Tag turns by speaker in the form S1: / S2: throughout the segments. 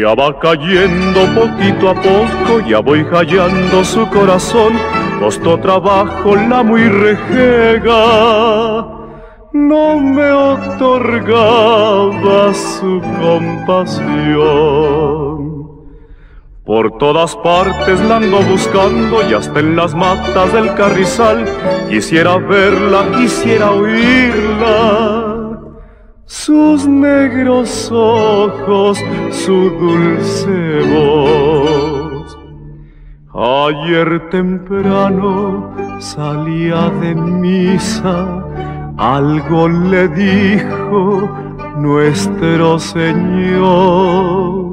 S1: Ya va cayendo poquito a poco, ya voy hallando su corazón, costó trabajo la muy rejega, no me otorgaba su compasión. Por todas partes la ando buscando y hasta en las matas del carrizal quisiera verla, quisiera oírla sus negros ojos, su dulce voz. Ayer temprano salía de misa, algo le dijo nuestro Señor.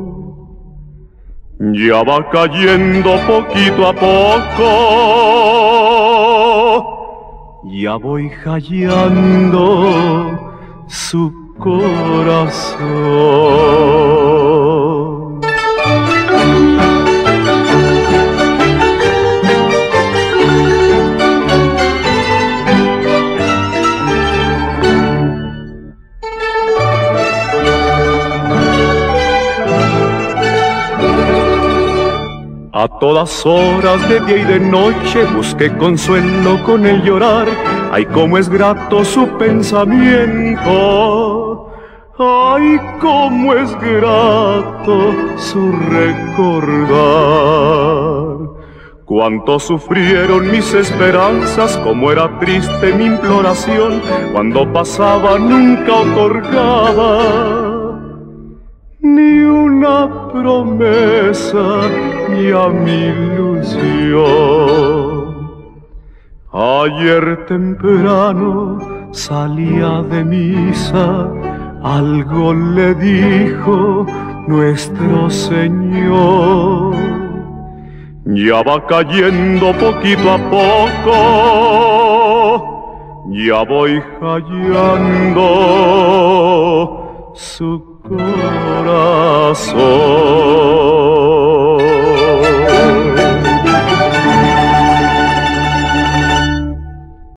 S1: Ya va cayendo poquito a poco, ya voy hallando su corazón. A todas horas de día y de noche busqué consuelo con el llorar. Ay, cómo es grato su pensamiento Ay, cómo es grato su recordar. Cuánto sufrieron mis esperanzas, cómo era triste mi imploración, cuando pasaba nunca otorgaba ni una promesa ni a mi ilusión. Ayer temprano salía de misa algo le dijo nuestro Señor. Ya va cayendo poquito a poco, ya voy hallando su corazón.